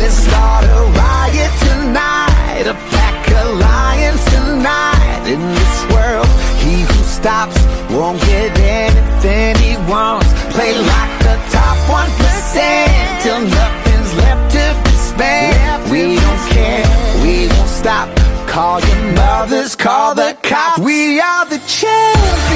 Let's start a riot tonight, a pack of lions tonight. In this world, he who stops won't get anything he wants. Play like the top one percent till nothing's left to be spent. We don't care, we won't stop. Call your mothers, call the cops. We are the champions.